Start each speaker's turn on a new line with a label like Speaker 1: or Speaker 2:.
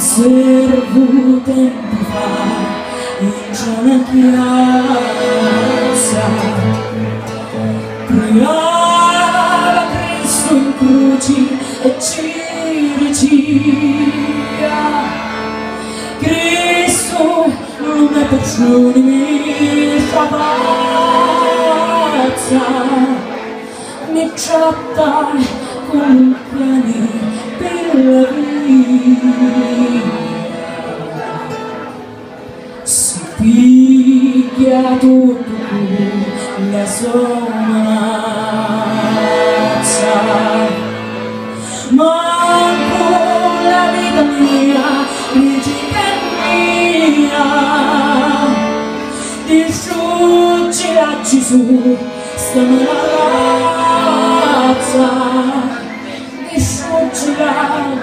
Speaker 1: Servo tempo va in giorno chiazza Priava Cristo in cruci e ci ricia Cristo non è per giorni mi sciavazza Mi ciatta lontani della vita si tutto la sonanza ma con la vita mia rigida mia distruggerà